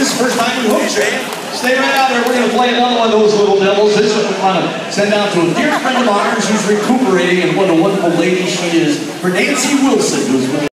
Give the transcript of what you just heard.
this is the first time we hooked you. Stay right out there. We're going to play another one of those little devils. This one we want to send out to a dear friend of ours who's recuperating and what a wonderful lady she is. For Nancy Wilson, who's with